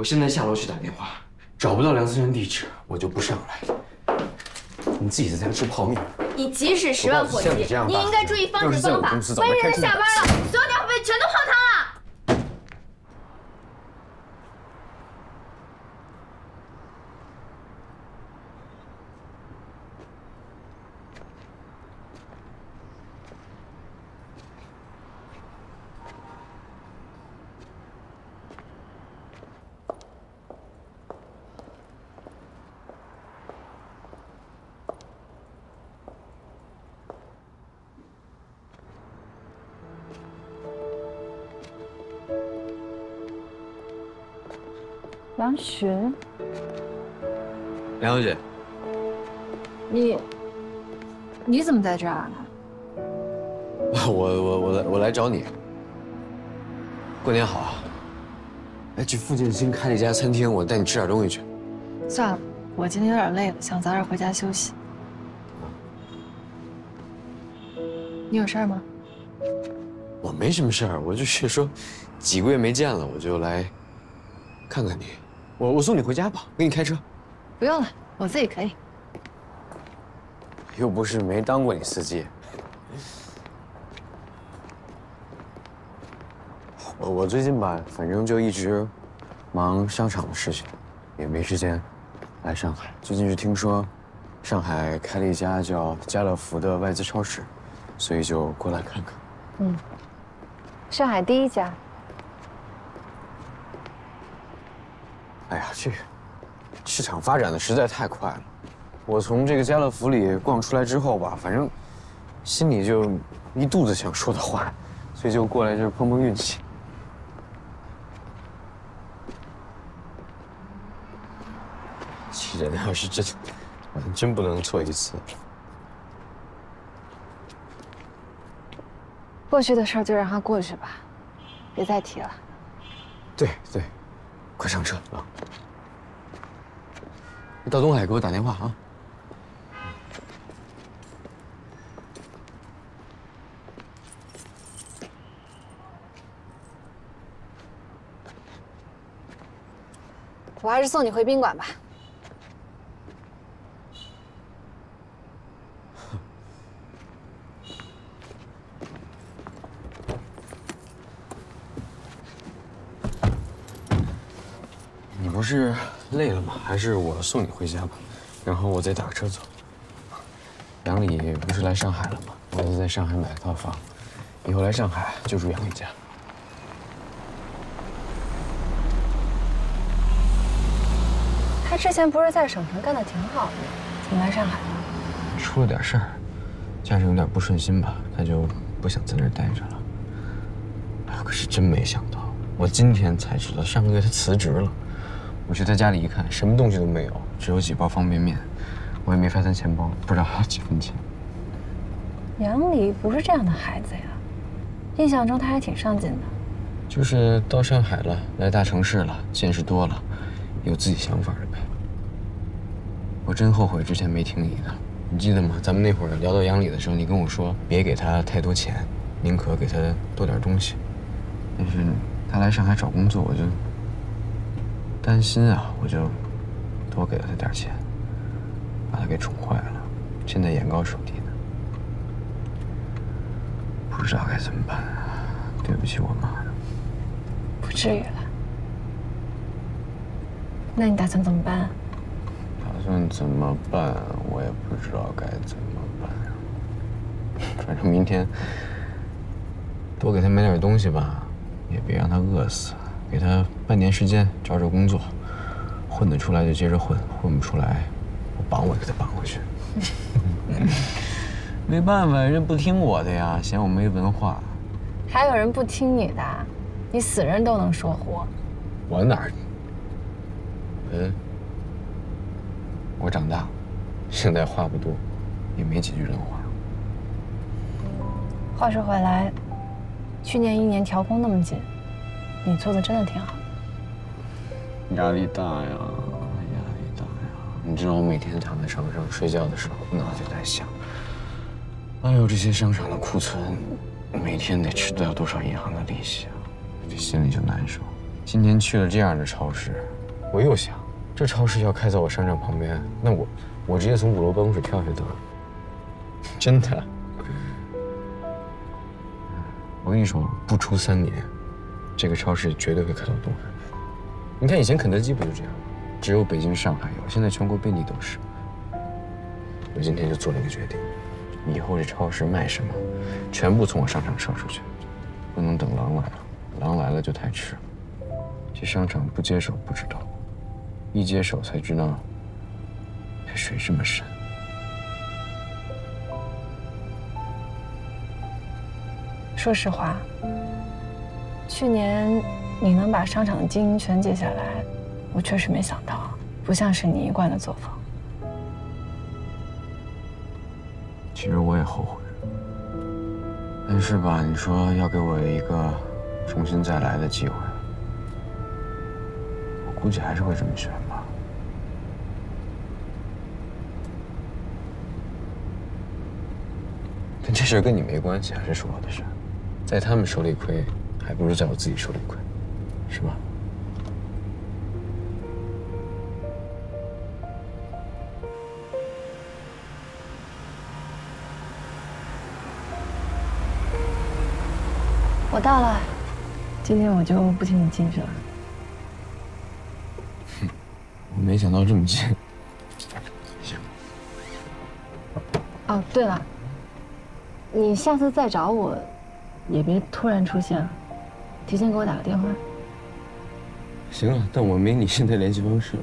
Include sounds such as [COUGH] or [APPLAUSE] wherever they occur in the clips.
我现在下楼去打电话，找不到梁思成地址，我就不上来。你自己在家吃泡面。你即使十万火急，你应该注意方式方法。万一人家下班了，所有电话费全都泡杨巡，梁小姐，你你怎么在这儿？[LAUGHS] 我我我来我来找你。过年好。哎，这附近新开了一家餐厅，我带你吃点东西去。算了，我今天有点累了，想早点回家休息。你有事儿吗？我没什么事儿，我就是 [LAUGHS] 说，几个月没见了，我就来看看你。我我送你回家吧，给你开车。不用了，我自己可以。又不是没当过你司机。我我最近吧，反正就一直忙商场的事情，也没时间来上海。最近是听说上海开了一家叫家乐福的外资超市，所以就过来看看。嗯，上海第一家。哎呀，这市场发展的实在太快了。我从这个家乐福里逛出来之后吧，反正心里就一肚子想说的话，所以就过来这碰碰运气。这人要是真，真不能错一次。过去的事就让它过去吧，别再提了。对对。快上车啊！到东海给我打电话啊！我还是送你回宾馆吧。不是累了吗？还是我送你回家吧，然后我再打个车走。杨里不是来上海了吗？我就在上海买了套房，以后来上海就住杨里家。他之前不是在省城干的挺好的，怎么来上海了？出了点事儿，家里有点不顺心吧，他就不想在那儿待着了。哎，可是真没想到，我今天才知道，上个月他辞职了。我去他家里一看，什么东西都没有，只有几包方便面。我也没翻他钱包，不知道还有几分钱。杨礼不是这样的孩子呀，印象中他还挺上进的。就是到上海了，来大城市了，见识多了，有自己想法了呗。我真后悔之前没听你的，你记得吗？咱们那会儿聊到杨礼的时候，你跟我说别给他太多钱，宁可给他多点东西。但是他来上海找工作，我就。担心啊，我就多给了他点钱，把他给宠坏了，现在眼高手低的，不知道该怎么办啊！对不起我妈。不至于了。那你打算怎么办？打算怎么办？我也不知道该怎么办。反正明天多给他买点东西吧，也别让他饿死。给他半年时间找找工作，混得出来就接着混，混不出来，我绑我也给他绑回去。[LAUGHS] 没办法，人不听我的呀，嫌我没文化。还有人不听你的？你死人都能说活。我哪儿？嗯，我长大，现在话不多，也没几句人话。话说回来，去年一年调工那么紧。你做的真的挺好，压力大呀，压力大呀！你知道我每天躺在床上睡觉的时候，脑子在想，哎呦，这些商场的库存，每天得吃掉多少银行的利息啊？这心里就难受。今天去了这样的超市，我又想，这超市要开在我商场旁边，那我我直接从五楼办公室跳下去得了。真的，我跟你说，不出三年，这个超市绝对会开到东海。你看以前肯德基不就这样吗？只有北京、上海有，现在全国遍地都是。我今天就做了一个决定，以后这超市卖什么，全部从我商场烧出去，不能等狼来了，狼来了就太迟了。这商场不接手不知道，一接手才知道，这水这么深。说实话，去年你能把商场的经营权接下来，我确实没想到，不像是你一贯的作风。其实我也后悔，但是吧，你说要给我一个重新再来的机会。我估计还是会这么选吧，但这事跟你没关系，还是我的事，在他们手里亏，还不如在我自己手里亏，是吧？我到了，今天我就不请你进去了。哼没想到这么近。行。哦，对了，你下次再找我，也别突然出现了，提前给我打个电话。行啊，但我没你现在联系方式了。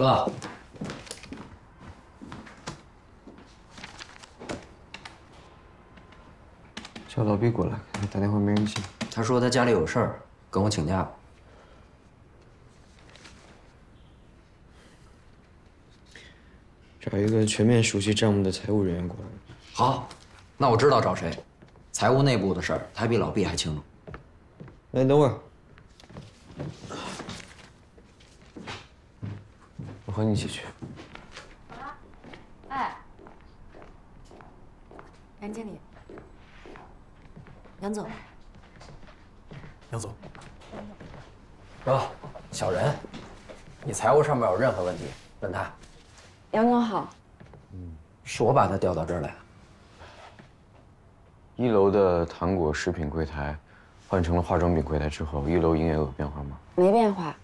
哥，叫老毕过来，打电话没人接。他说他家里有事儿，跟我请假。找一个全面熟悉账目的财务人员过来。好，那我知道找谁。财务内部的事儿，他比老毕还清楚。哎，等会儿。和你一起去。好了，哎，杨经理，杨总，杨总，哥，小任，你财务上面有任何问题，问他。杨总好。嗯，是我把他调到这儿来的。一楼的糖果食品柜台换成了化妆品柜台之后，一楼营业额变化吗？没变化。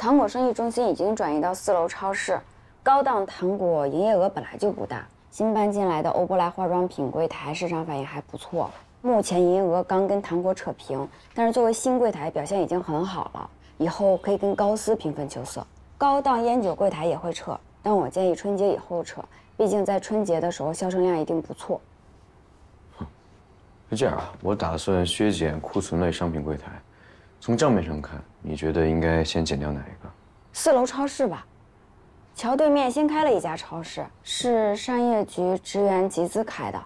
糖果生意中心已经转移到四楼超市，高档糖果营业额本来就不大，新搬进来的欧珀莱化妆品柜台市场反应还不错，目前营业额刚跟糖果扯平，但是作为新柜台表现已经很好了，以后可以跟高斯平分秋色。高档烟酒柜台也会撤，但我建议春节以后撤，毕竟在春节的时候销售量一定不错。是这样啊，我打算削减库存类商品柜台。从账面上看，你觉得应该先减掉哪一个？四楼超市吧，桥对面新开了一家超市，是商业局职员集资开的，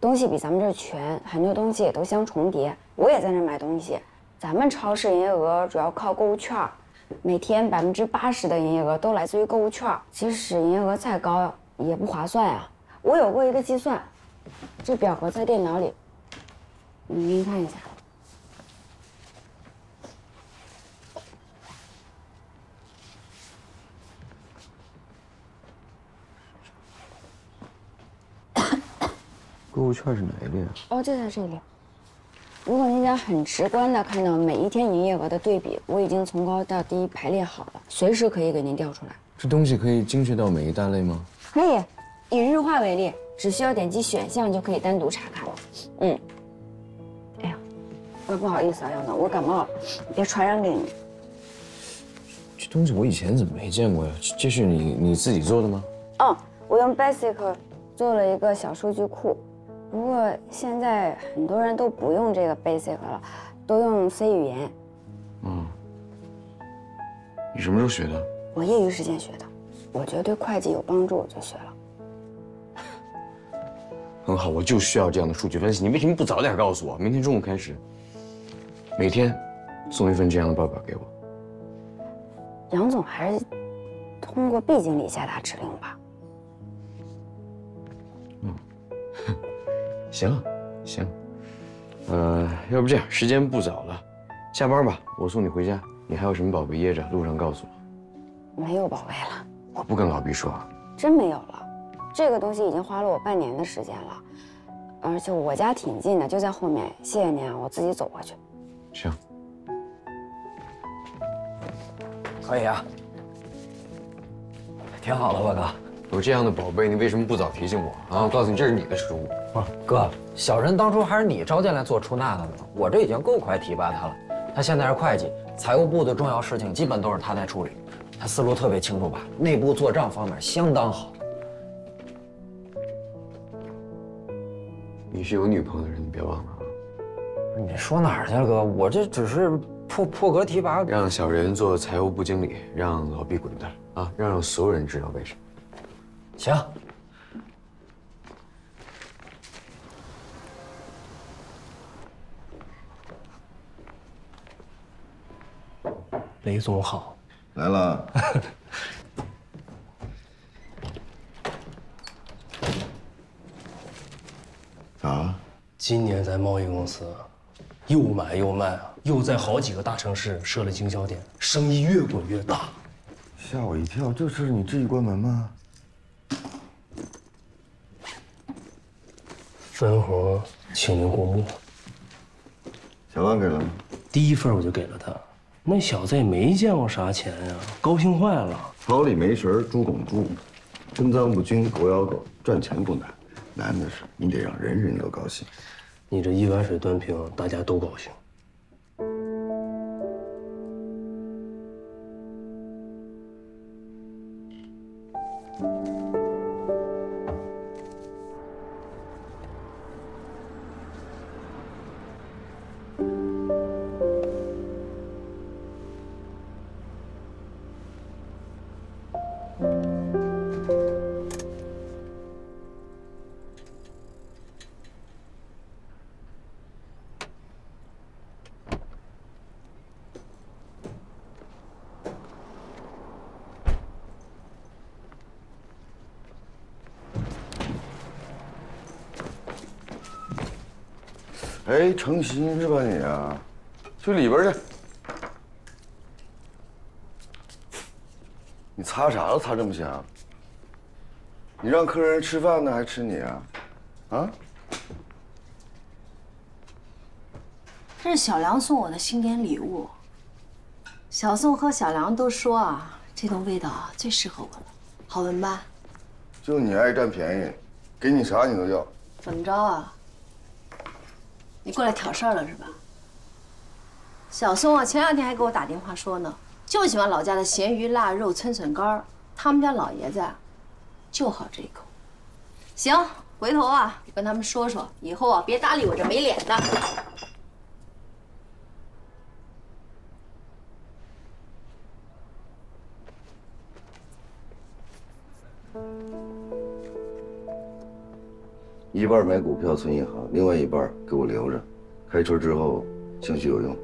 东西比咱们这全，很多东西也都相重叠。我也在那买东西。咱们超市营业额主要靠购物券，每天百分之八十的营业额都来自于购物券。即使营业额再高，也不划算啊。我有过一个计算，这表格在电脑里，您看一下。购物券是哪一列？哦，就在这里。如果您想很直观的看到每一天营业额的对比，我已经从高到低排列好了，随时可以给您调出来。这东西可以精确到每一大类吗？可以，以日化为例，只需要点击选项就可以单独查看。嗯，哎呀，我，不好意思啊，杨总，我感冒了，别传染给你。这东西我以前怎么没见过呀？这这是你你自己做的吗？嗯，我用 Basic 做了一个小数据库，不过现在很多人都不用这个 Basic 了，都用 C 语言。嗯。你什么时候学的？我业余时间学的，我觉得对会计有帮助，我就学了。[LAUGHS] 很好，我就需要这样的数据分析。你为什么不早点告诉我？明天中午开始，每天送一份这样的报表给我。杨总还是通过毕经理下达指令吧。嗯，行，行。呃，要不这样，时间不早了，下班吧，我送你回家。你还有什么宝贝掖着？路上告诉我。没有宝贝了。我不跟老毕说。真没有了。这个东西已经花了我半年的时间了，而且我家挺近的，就在后面。谢谢您啊，我自己走过去。行。可以啊，挺好的吧，哥？有这样的宝贝，你为什么不早提醒我啊？我告诉你，这是你的失误。不是，哥，小人当初还是你招进来做出纳的呢，我这已经够快提拔他了。他现在是会计，财务部的重要事情基本都是他在处理，他思路特别清楚吧？内部做账方面相当好。你是有女朋友的人，你别忘了啊！你说哪儿去了，哥？我这只是破破格提拔，让小人做财务部经理，让老毕滚蛋啊！让让所有人知道为什么。行。雷总好，来了。[LAUGHS] 啊？今年咱贸易公司又买又卖啊，又在好几个大城市设了经销点，生意越滚越大。吓我一跳，这事你至于关门吗？分红请您过目。小万给了吗？第一份我就给了他。那小子也没见过啥钱呀，高兴坏了。草里没食猪拱猪，真脏不均狗咬狗。赚钱不难，难的是你得让人人都高兴。你这一碗水端平，大家都高兴。哎，成心是吧你啊？去里边去。你擦啥了擦这么香？你让客人吃饭呢，还吃你啊？啊？这是小梁送我的新年礼物。小宋和小梁都说啊，这种味道最适合我了，好闻吧？就你爱占便宜，给你啥你都要。怎么着啊？你过来挑事儿了是吧？小宋啊，前两天还给我打电话说呢，就喜欢老家的咸鱼腊肉、春笋干他们家老爷子啊就好这一口。行，回头啊，跟他们说说，以后啊，别搭理我这没脸的。一半买股票存银行，另外一半给我留着，开春之后兴许有用。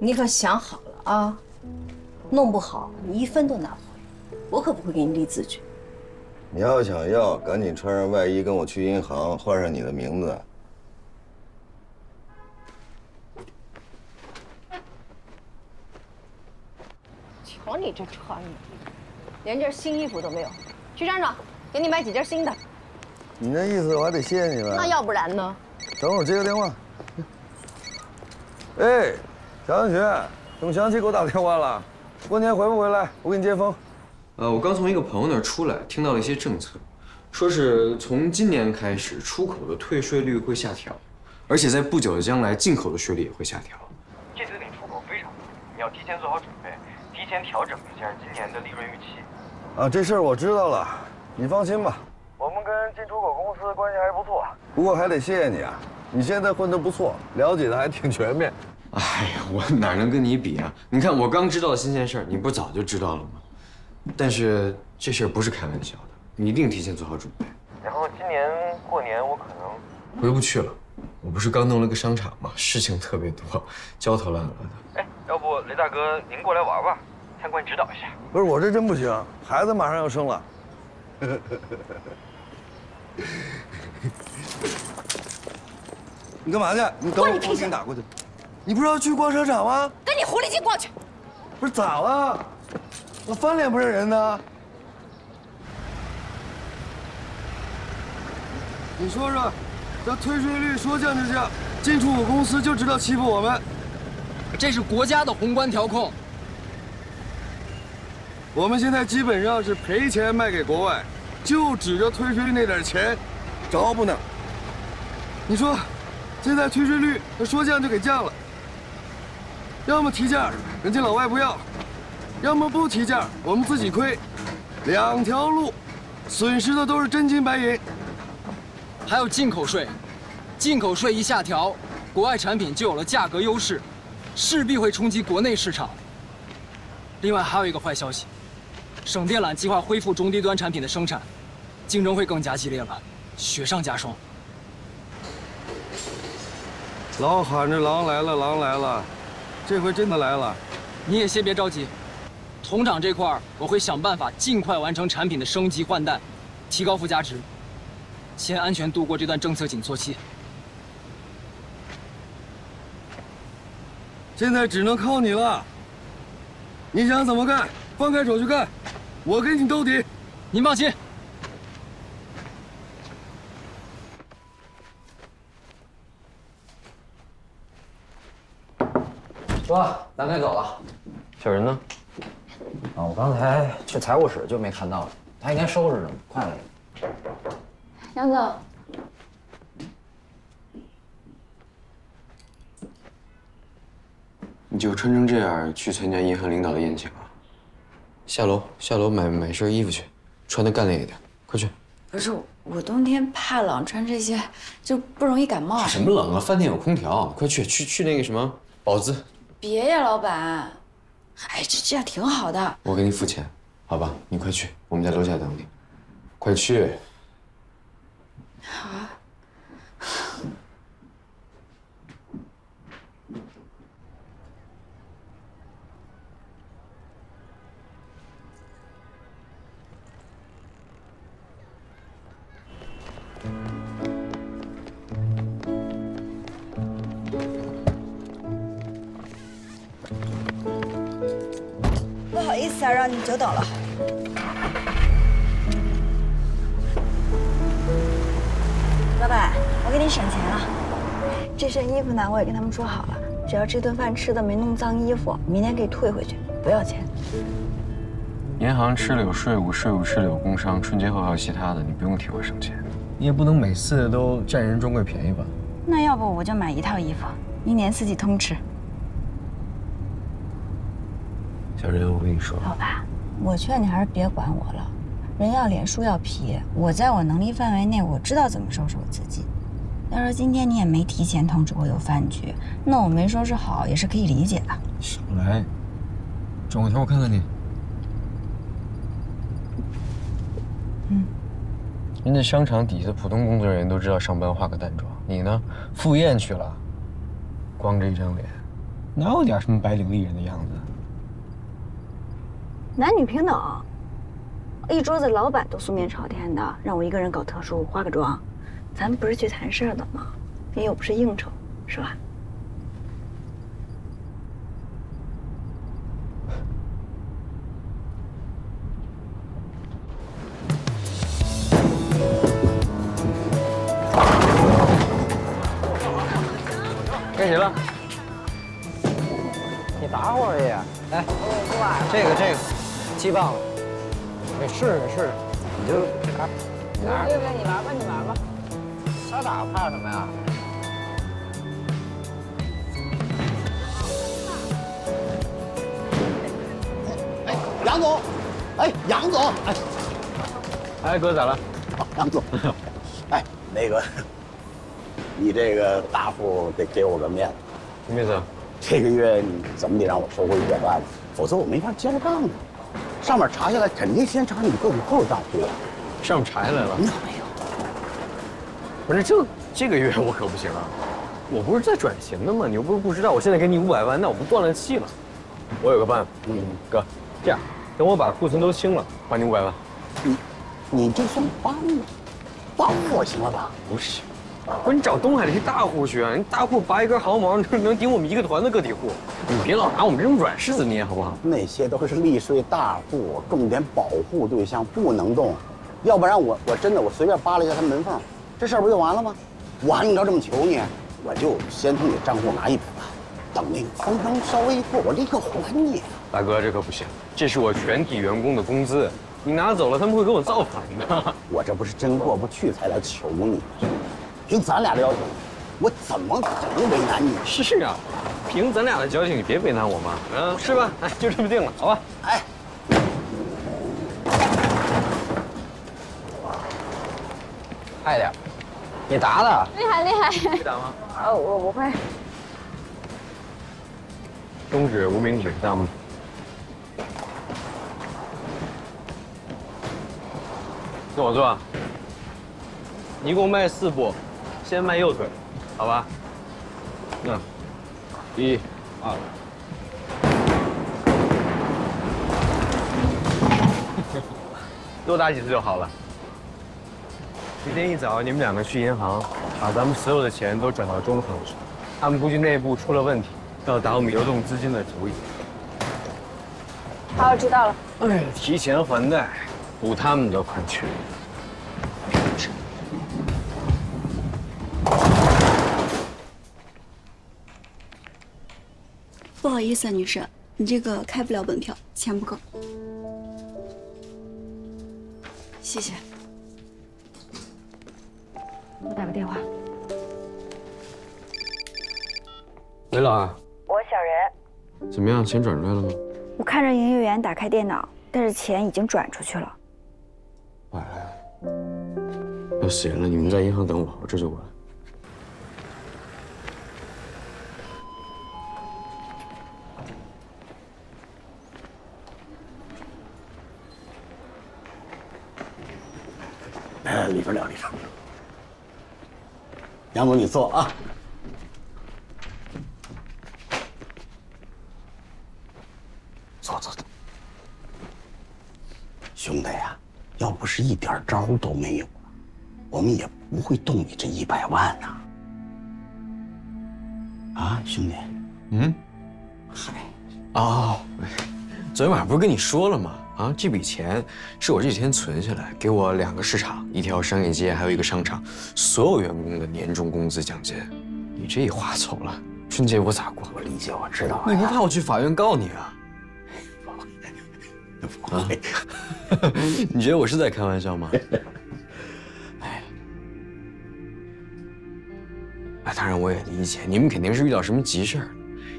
你可想好了啊，弄不好你一分都拿不回，我可不会给你立字据。你要想要，赶紧穿上外衣跟我去银行换上你的名字。你这穿的，连件新衣服都没有。徐站长，给你买几件新的。你那意思我还得谢谢你了。那要不然呢？等会儿接个电话。[LAUGHS] 哎，小杨雪，董祥奇给我打电话了，过年回不回来？我给你接风。呃，我刚从一个朋友那儿出来，听到了一些政策，说是从今年开始，出口的退税率会下调，而且在不久的将来，进口的税率也会下调。这次你出口非常多，你要提前做好准备，提前调整一下今年的利润预期。啊，这事儿我知道了，你放心吧。我们跟进出口公司关系还是不错，不过还得谢谢你啊，你现在混得不错，了解的还挺全面。哎呀，我哪能跟你比啊？你看我刚知道的新鲜事儿，你不早就知道了吗？但是这事儿不是开玩笑的，你一定提前做好准备。然后今年过年我可能回不去了，我不是刚弄了个商场吗？事情特别多，焦头烂额的。哎，要不雷大哥您过来玩玩，参观指导一下。不是我这真不行，孩子马上要生了。[LAUGHS] 你干嘛去？你等我我给你打过去。你不是要去逛商场吗？跟你狐狸精逛去。不是咋了？我翻脸不认人呢。你说说，这退税率说降就降，进出口公司就知道欺负我们。这是国家的宏观调控。我们现在基本上是赔钱卖给国外，就指着退税率那点钱，着不呢。你说，现在退税率说降就给降了，要么提价，人家老外不要；要么不提价，我们自己亏，两条路，损失的都是真金白银。还有进口税，进口税一下调，国外产品就有了价格优势，势必会冲击国内市场。另外还有一个坏消息，省电缆计划恢复中低端产品的生产，竞争会更加激烈了，雪上加霜。老喊着狼来了，狼来了，这回真的来了。你也先别着急，铜厂这块儿我会想办法尽快完成产品的升级换代，提高附加值，先安全度过这段政策紧缩期。现在只能靠你了。你想怎么干，放开手去干，我给你兜底。您放心。哥，咱该走了。小人呢？啊，我刚才去财务室就没看到了，他应该收拾着呢，快了。杨总，你就穿成这样去参加银行领导的宴请啊？下楼，下楼买买身衣服去，穿的干练一点，快去。不是我冬天怕冷，穿这些就不容易感冒。什么冷啊？饭店有空调，快去去去那个什么宝姿。别呀，老板。哎，这这样挺好的。我给你付钱，好吧？你快去，我们在楼下等你。快去。好。不好意思啊，让你久等了。老板，我给你省钱了。这身衣服呢，我也跟他们说好了，只要这顿饭吃的没弄脏衣服，明天可以退回去，不要钱。银行吃了有税务，税务吃了有工商，春节后还有其他的，你不用替我省钱。你也不能每次都占人专柜便宜吧？那要不我就买一套衣服，一年四季通吃。小人，我跟你说，老爸，我劝你还是别管我了。人要脸，树要皮。我在我能力范围内，我知道怎么收拾我自己。要说今天你也没提前通知我有饭局，那我没收拾好也是可以理解的。少来，转过头我看看你。嗯，人家商场底下的普通工作人员都知道上班化个淡妆，你呢，赴宴去了，光着一张脸，哪有点什么白领丽人的样子？男女平等，一桌子老板都素面朝天的，让我一个人搞特殊化个妆，咱们不是去谈事儿的吗？你又不是应酬，是吧？该谁了？打会儿也。来，这个这个，鸡棒了。你，试试试试，你就拿拿。六哥，你玩吧，你玩吧。瞎打怕什么呀？哎，杨总，哎，杨总，哎，哎，哥咋了？杨总，哎，那个，你这个大户得给我个面子。什么意思？这个月你怎么得让我收回一百万，否则我没法交账啊。上面查下来，肯定先查你够不够大户。上面查下来了？那没有。不是这这个月我可不行啊！我不是在转型的吗？你又不是不知道，我现在给你五百万，那我不断了气了。我有个办法，嗯，哥，这样，等我把库存都清了，还你五百万。你，你就算帮我，帮我行了吧？不是，不是你找东海那些大户去啊！你大户拔一根毫毛，能能顶我们一个团的个体户。你别老拿我们这种软柿子捏，好不好？那些都是利税大户，重点保护对象，不能动。要不然我我真的我随便扒拉一下他们门缝，这事儿不就完了吗？我还用着这么求你？我就先从你账户拿一百万，等那个风声稍微一过，我立刻还你。大哥，这可不行，这是我全体员工的工资，你拿走了，他们会给我造反的。[LAUGHS] 我这不是真过不去才来求你，凭咱俩的要求，我怎么可能为难你？是啊，凭咱俩的交情，你别为难我嘛。嗯，是吧？哎，就这么定了，好吧？哎。快点，你打的厉害厉害，会打吗？呃，我不会。中指无名指项目。跟我做。一共迈四步，先迈右腿，好吧？嗯，一、二。[LAUGHS] 多打几次就好了。明天一早，你们两个去银行，把咱们所有的钱都转到中行去。他们估计内部出了问题，要打我们流动资金的主意。好，我知道了。哎，提前还贷，补他们的款缺。不好意思，啊，女士，你这个开不了本票，钱不够。谢谢。我打个电话。喂，老二，我小人。怎么样？钱转出来了吗？我看着营业员打开电脑，但是钱已经转出去了。坏了，要死人了！你们在银行等我，我这就过来。哎，里边聊，里边。杨总，你坐啊。坐坐坐。兄弟呀，要不是一点招都没有，我们也不会动你这一百万呐。啊，兄弟。嗯。嗨。哦，昨天晚上不是跟你说了吗？啊，这笔钱是我这几天存下来，给我两个市场、一条商业街，还有一个商场，所有员工的年终工资奖金。你这一划走了，春节我咋过？我理解，我知道。你不怕我去法院告你啊？[LAUGHS] 不会。[LAUGHS] 你觉得我是在开玩笑吗？[LAUGHS] 哎，哎，当然我也理解，你们肯定是遇到什么急事儿，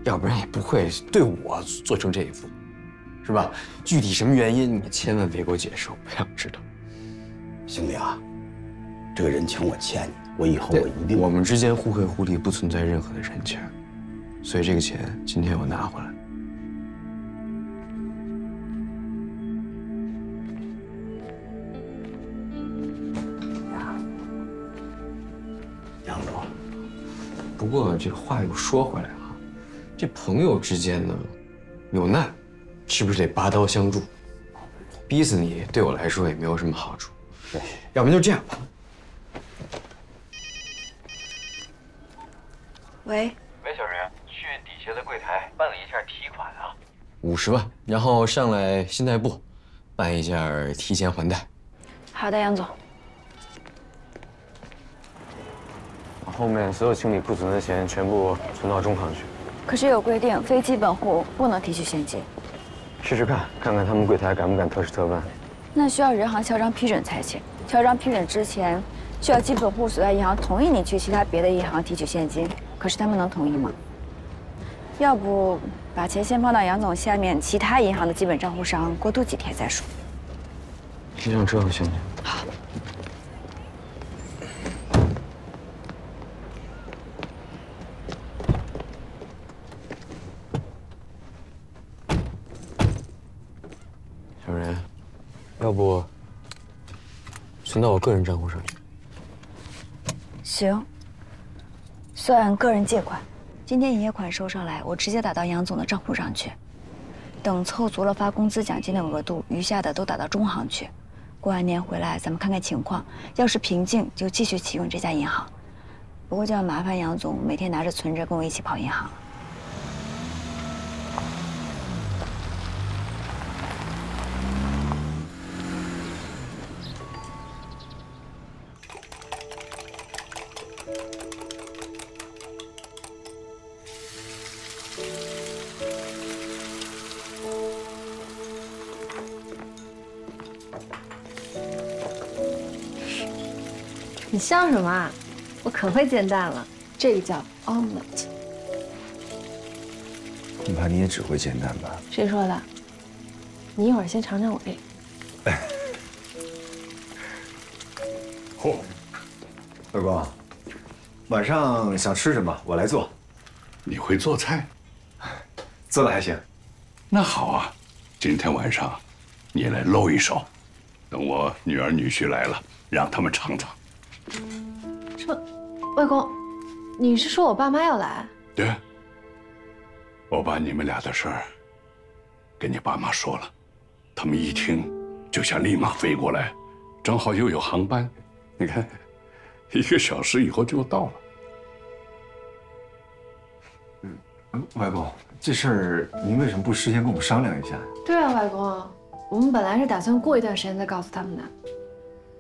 要不然也不会对我做成这一步。是吧？具体什么原因，你千万别给我解释，我不想知道。兄弟啊，这个人情我欠你，我以后我一定。我们之间互惠互利，不存在任何的人情，所以这个钱今天我拿回来。杨总，不过这话又说回来啊，这朋友之间呢，有难。是不是得拔刀相助？逼死你对我来说也没有什么好处。对，要不然就这样吧。喂。喂，小人，去底下的柜台办理一下提款啊。五十万，然后上来信贷部，办一下提前还贷。好的，杨总。把后面所有清理库存的钱全部存到中行去。可是有规定，非基本户不能提取现金。试试看，看看他们柜台敢不敢特事特办。那需要人行敲章批准才行。敲章批准之前，需要基本户所在银行同意你去其他别的银行提取现金。可是他们能同意吗？要不把钱先放到杨总下面其他银行的基本账户上，过渡几天再说。你想这个行不行。好。小人，要不存到我个人账户上去？行，算个人借款。今天营业款收上来，我直接打到杨总的账户上去。等凑足了发工资奖金的额度，余下的都打到中行去。过完年回来，咱们看看情况。要是平静，就继续启用这家银行。不过就要麻烦杨总每天拿着存折跟我一起跑银行了。你笑什么啊？我可会煎蛋了，这个叫 omelet。恐怕你也只会煎蛋吧？谁说的？你一会儿先尝尝我这个。[LAUGHS] 嚯，二光，晚上想吃什么？我来做。你会做菜？做的还行。那好啊，今天晚上你来露一手，等我女儿女婿来了，让他们尝尝。什么？外公，你是说我爸妈要来？对。我把你们俩的事儿跟你爸妈说了，他们一听就想立马飞过来，正好又有航班，你看，一个小时以后就到了。嗯，外公，这事儿您为什么不事先跟我们商量一下？对啊，外公，我们本来是打算过一段时间再告诉他们的。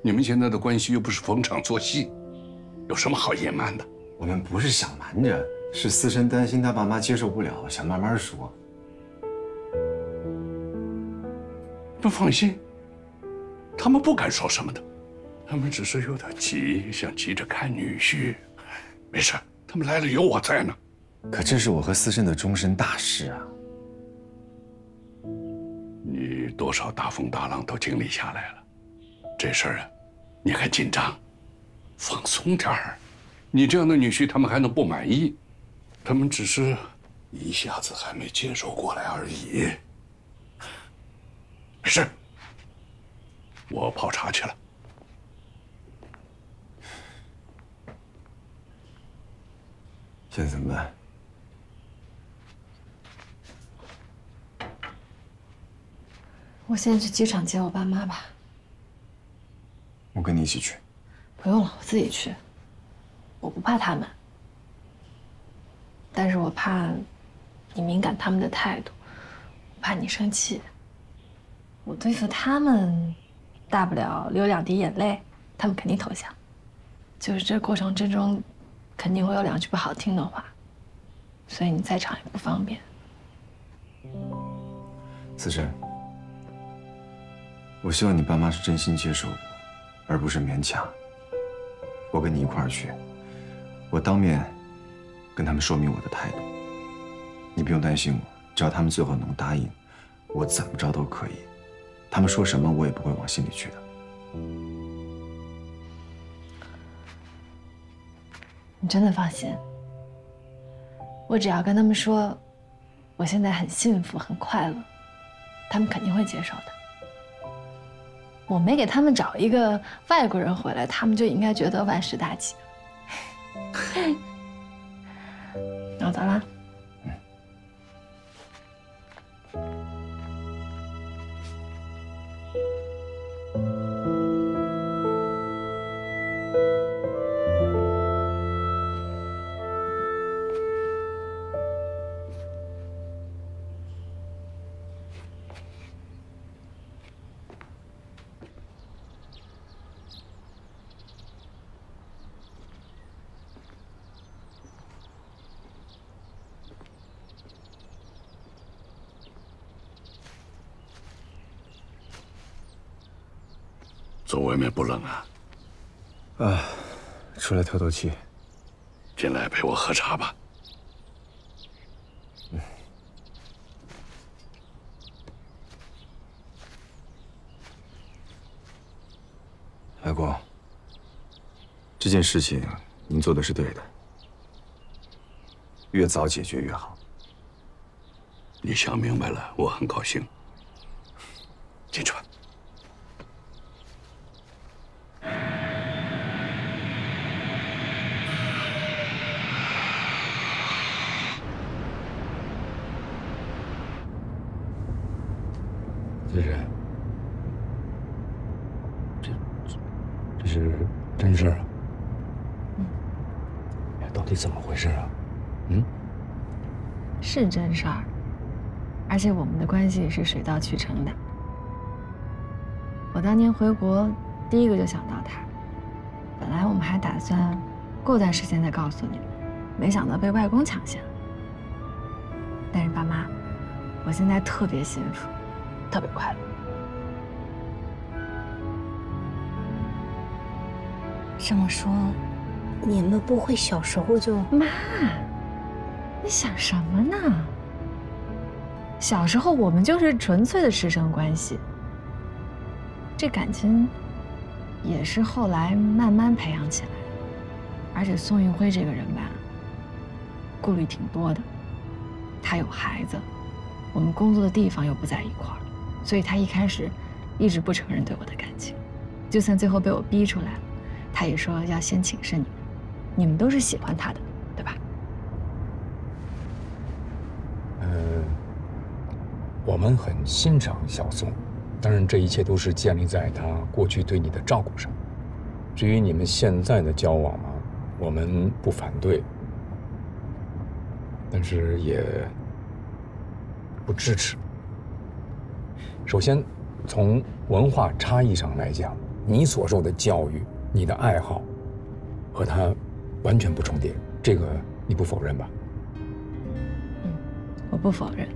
你们现在的关系又不是逢场作戏，有什么好隐瞒的？我们不是想瞒着，是思琛担心他爸妈接受不了，想慢慢说。不放心，他们不敢说什么的，他们只是有点急，想急着看女婿。没事，他们来了有我在呢。可这是我和思琛的终身大事啊！你多少大风大浪都经历下来了，这事儿啊，你还紧张？放松点儿。你这样的女婿，他们还能不满意？他们只是一下子还没接受过来而已。没事，我泡茶去了。现在怎么办？我现在去机场接我爸妈吧。我跟你一起去。不用了，我自己去。我不怕他们，但是我怕你敏感他们的态度，我怕你生气。我对付他们，大不了流两滴眼泪，他们肯定投降。就是这过程之中，肯定会有两句不好听的话，所以你在场也不方便。思琛，我希望你爸妈是真心接受我，而不是勉强。我跟你一块儿去，我当面跟他们说明我的态度。你不用担心我，只要他们最后能答应，我怎么着都可以。他们说什么，我也不会往心里去的。你真的放心，我只要跟他们说，我现在很幸福、很快乐，他们肯定会接受的。我没给他们找一个外国人回来，他们就应该觉得万事大吉。那我走了。坐外面不冷啊？啊，出来透透气。进来陪我喝茶吧。阿公，这件事情您做的是对的，越早解决越好。你想明白了，我很高兴。进去吧。这是，这这是真事儿啊？哎，到底怎么回事啊？嗯，是真事儿，而且我们的关系也是水到渠成的。我当年回国，第一个就想到他。本来我们还打算过段时间再告诉你，没想到被外公抢先了。但是爸妈，我现在特别幸福，特别快乐。这么说，你们不会小时候就……妈，你想什么呢？小时候我们就是纯粹的师生关系，这感情也是后来慢慢培养起来。而且宋运辉这个人吧，顾虑挺多的。他有孩子，我们工作的地方又不在一块儿，所以他一开始一直不承认对我的感情。就算最后被我逼出来了，他也说要先请示你们，你们都是喜欢他的，对吧？呃，我们很欣赏小宋，当然这一切都是建立在他过去对你的照顾上。至于你们现在的交往嘛，我们不反对，但是也不支持。首先，从文化差异上来讲，你所受的教育、你的爱好和他完全不重叠，这个你不否认吧？嗯我不否认，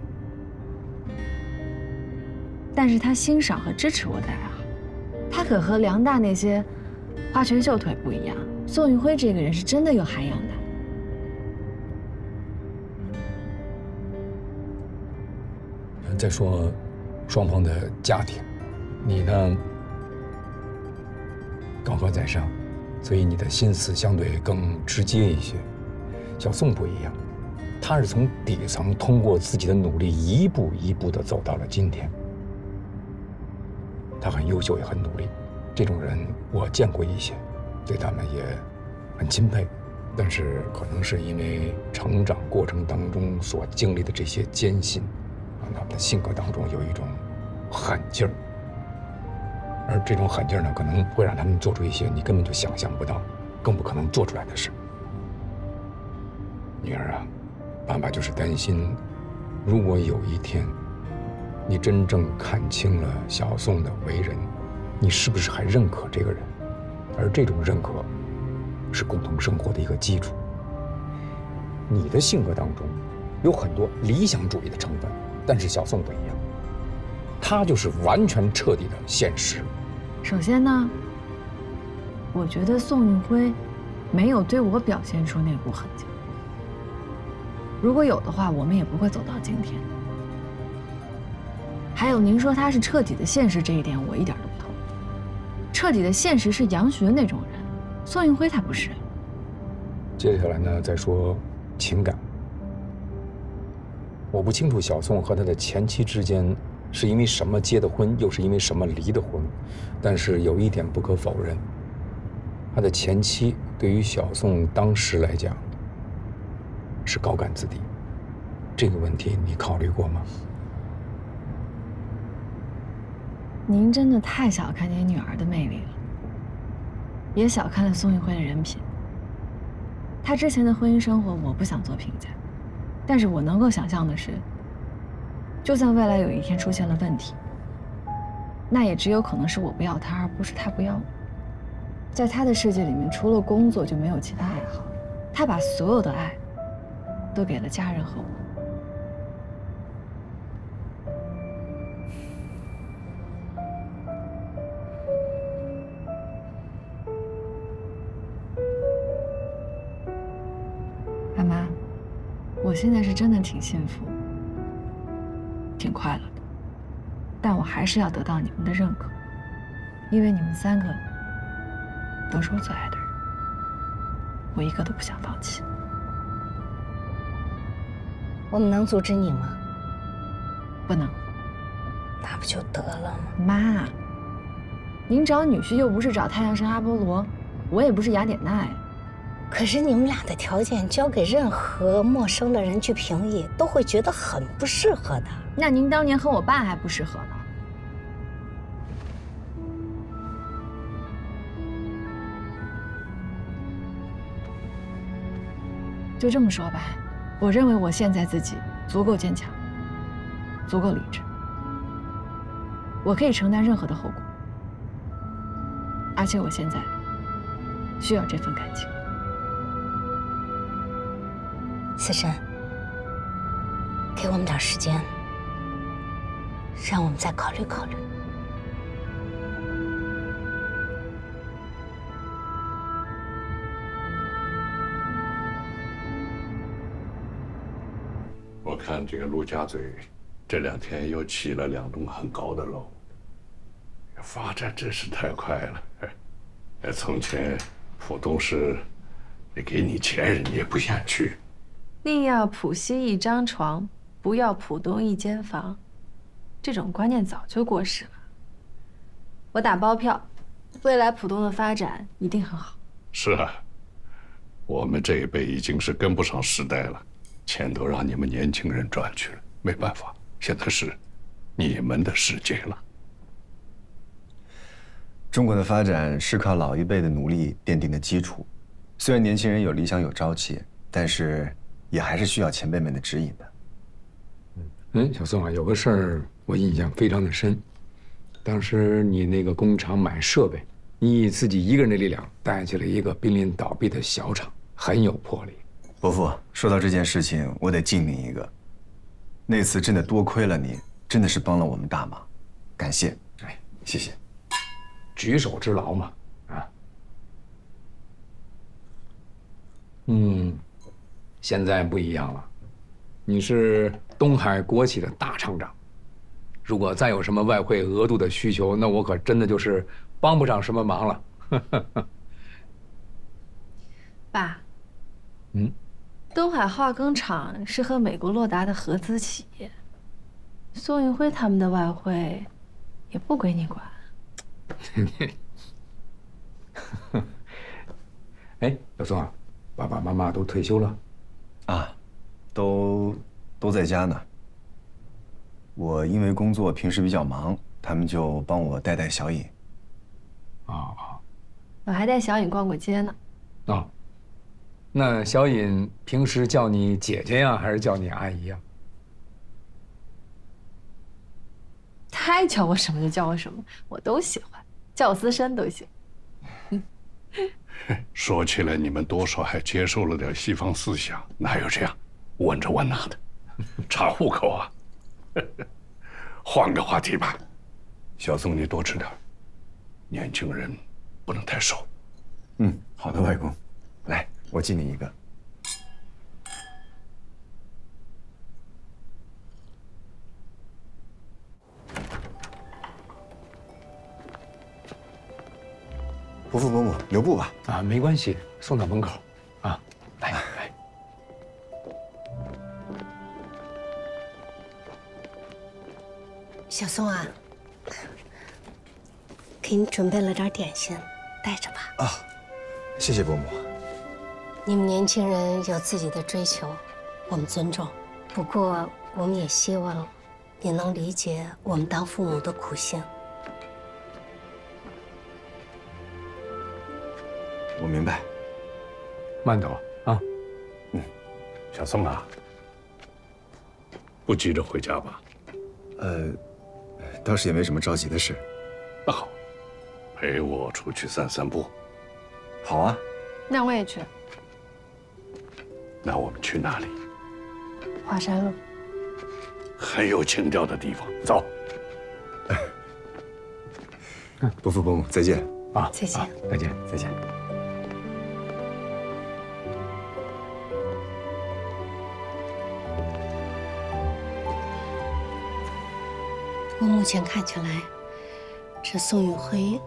但是他欣赏和支持我的爱好，他可和梁大那些花拳绣腿不一样。宋运辉这个人是真的有涵养的。再说，双方的家庭，你呢高高在上，所以你的心思相对更直接一些。小宋不一样，他是从底层通过自己的努力，一步一步的走到了今天。他很优秀，也很努力，这种人我见过一些，对他们也很钦佩。但是可能是因为成长过程当中所经历的这些艰辛。让他们的性格当中有一种狠劲儿，而这种狠劲儿呢，可能会让他们做出一些你根本就想象不到、更不可能做出来的事。女儿啊，爸爸就是担心，如果有一天你真正看清了小宋的为人，你是不是还认可这个人？而这种认可，是共同生活的一个基础。你的性格当中有很多理想主义的成分。但是小宋不一样，他就是完全彻底的现实。首先呢，我觉得宋运辉没有对我表现出那股狠劲。如果有的话，我们也不会走到今天。还有，您说他是彻底的现实，这一点我一点都不同意。彻底的现实是杨徐那种人，宋运辉他不是。接下来呢，再说情感。我不清楚小宋和他的前妻之间是因为什么结的婚，又是因为什么离的婚。但是有一点不可否认，他的前妻对于小宋当时来讲是高感自低。这个问题你考虑过吗？您真的太小看您女儿的魅力了，也小看了宋运辉的人品。他之前的婚姻生活，我不想做评价。但是我能够想象的是，就算未来有一天出现了问题，那也只有可能是我不要他，而不是他不要我。在他的世界里面，除了工作就没有其他爱好，他把所有的爱都给了家人和我。现在是真的挺幸福，挺快乐的，但我还是要得到你们的认可，因为你们三个都是我最爱的人，我一个都不想放弃。我们能阻止你吗？不能。那不就得了吗？妈，您找女婿又不是找太阳神阿波罗，我也不是雅典娜。可是你们俩的条件交给任何陌生的人去评议，都会觉得很不适合的。那您当年和我爸还不适合呢。就这么说吧，我认为我现在自己足够坚强，足够理智，我可以承担任何的后果，而且我现在需要这份感情。思辰，给我们点时间，让我们再考虑考虑。我看这个陆家嘴这两天又起了两栋很高的楼，发展真是太快了。哎，从前浦东市，你给你钱你也不想去。宁要浦西一张床，不要浦东一间房，这种观念早就过时了。我打包票，未来浦东的发展一定很好。是啊，我们这一辈已经是跟不上时代了，钱都让你们年轻人赚去了，没办法，现在是你们的世界了。中国的发展是靠老一辈的努力奠定的基础，虽然年轻人有理想有朝气，但是也还是需要前辈们的指引的。嗯，小宋啊，有个事儿我印象非常的深，当时你那个工厂买设备，你以自己一个人的力量带起了一个濒临倒闭的小厂，很有魄力。伯父，说到这件事情，我得敬您一个。那次真的多亏了你，真的是帮了我们大忙，感谢。哎，谢谢。举手之劳嘛，啊。嗯，现在不一样了，你是东海国企的大厂长，如果再有什么外汇额度的需求，那我可真的就是帮不上什么忙了。[LAUGHS] 爸，嗯，东海化工厂是和美国洛达的合资企业，宋运辉他们的外汇也不归你管。[LAUGHS] 哎，小宋啊，爸爸妈妈都退休了，啊，都都在家呢。我因为工作平时比较忙，他们就帮我带带小颖。啊，我还带小颖逛过街呢。啊，那小颖平时叫你姐姐呀，还是叫你阿姨呀？他爱叫我什么就叫我什么，我都喜欢，叫我思深都行。[LAUGHS] 说起来，你们多少还接受了点西方思想，哪有这样问着问那的？[LAUGHS] 查户口啊！[LAUGHS] 换个话题吧，小宋，你多吃点，年轻人不能太瘦。嗯，好的，外公，来，我敬你一个。伯父伯母，留步吧。啊，没关系，送到门口。啊，来来。小宋啊，给你准备了点点心，带着吧。啊，谢谢伯母。你们年轻人有自己的追求，我们尊重。不过，我们也希望你能理解我们当父母的苦心。我明白。慢走啊。嗯，小宋啊，不急着回家吧？呃，倒是也没什么着急的事。那好，陪我出去散散步。好啊。那我也去。那我们去哪里？华山路。很有情调的地方，走。伯父伯母，再见。啊，再见。再见，再见。目前看起来，这宋运辉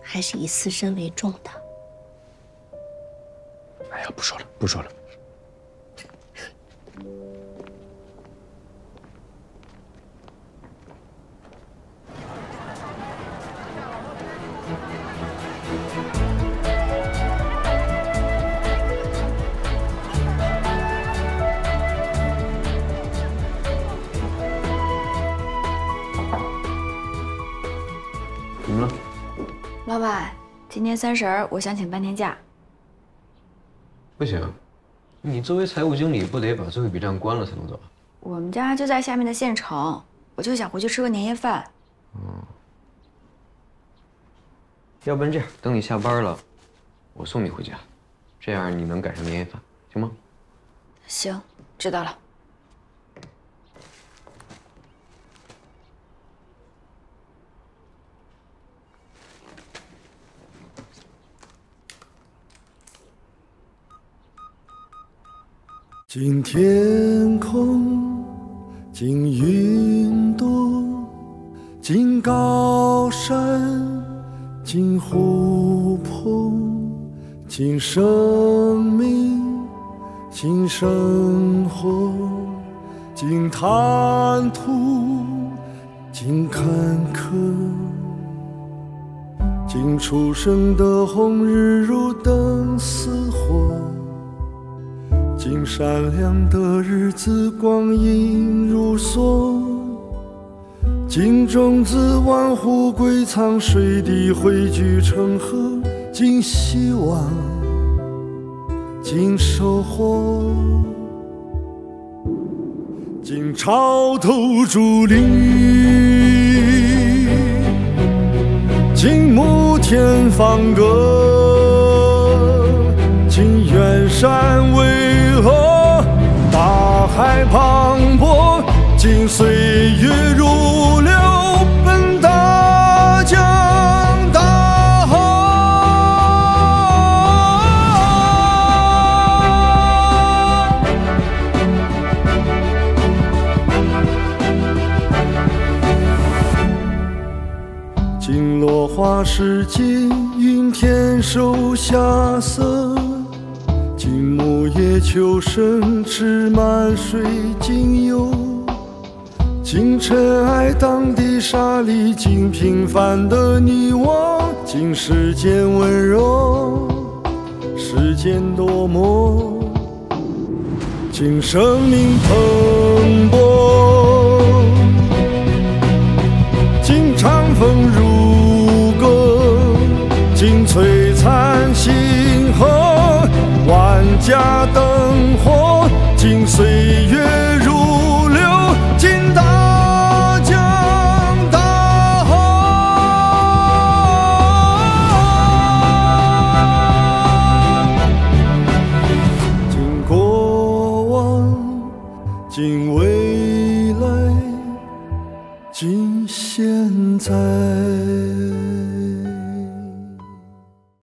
还是以私身为重的。哎呀，不说了，不说了。年三十儿我想请半天假。不行，你作为财务经理，不得把最后一笔账关了才能走？我们家就在下面的县城，我就想回去吃个年夜饭。嗯，要不然这样，等你下班了，我送你回家，这样你能赶上年夜饭，行吗？行，知道了。敬天空，敬云朵，敬高山，敬湖泊，敬生命，敬生活，敬坦途，敬坎坷，敬初生的红日如灯似火。尽闪亮的日子，光阴如梭；尽种子，万户归藏，水滴汇聚成河；尽希望，尽收获；尽潮头伫立，尽沐天放歌，尽远山巍。大海磅礴，尽岁月如流，奔大江大河。尽落花时节，云天收霞色。尽木叶秋声，枝满水尽游；尽尘埃荡涤沙砾，尽平凡的你我；尽世间温柔，世间多么；尽生命蓬勃，尽长风如歌，尽璀璨星。万家灯火，尽岁月